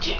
Chị,